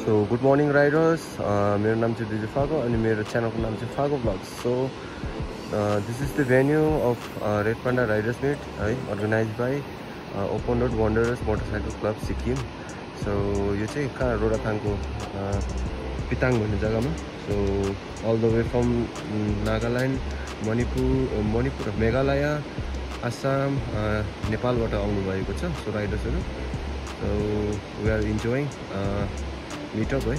So good morning Riders मेरो नाम चाहिँ दिजु फागो अनि मेरो च्यानलको नाम चाहिँ फागो blogs so this is the venue of red panda riders meet है organise by open road wanderers motorcycle club Sikkim so यो चाहिँ कहाँ रोडाथाङको पिताङ भन्ने जग्गामा so all the way from Nagaland Manipur Manipur Meghalaya Assam नेपालबाट आउनुभएको छ। So राइडर्सहरू so we are enjoying meetup है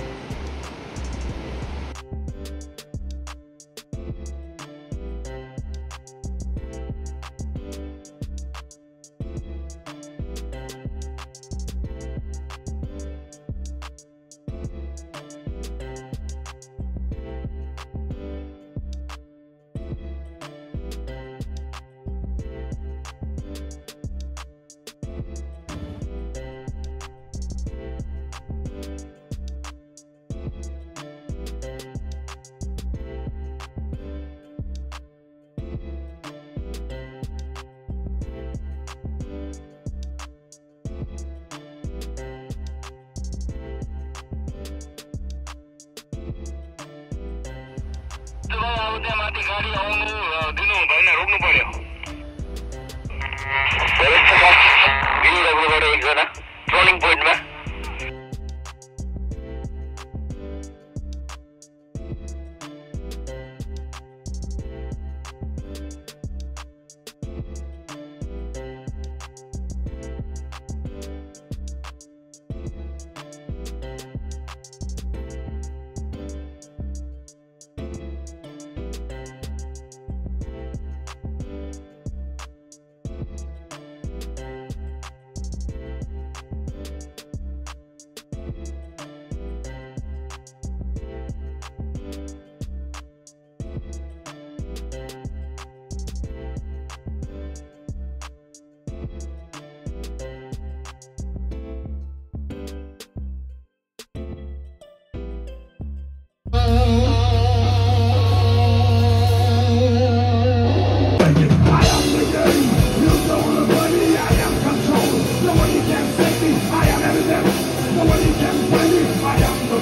अब त्यहाँ माथि गाडी आउनु दिनु भएन रोक्नु पर्यो एकजना ट्रलिङ पोइन्टमा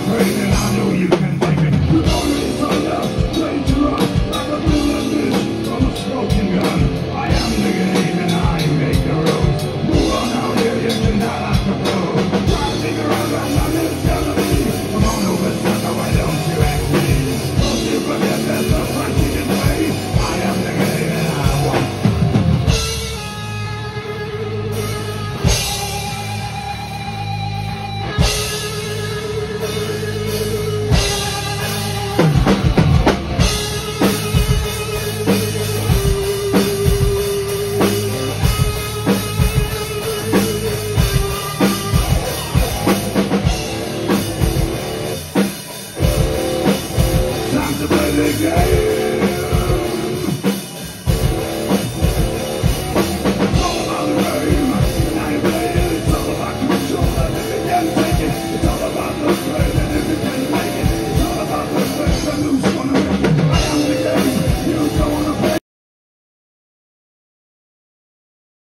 celebrating. the game.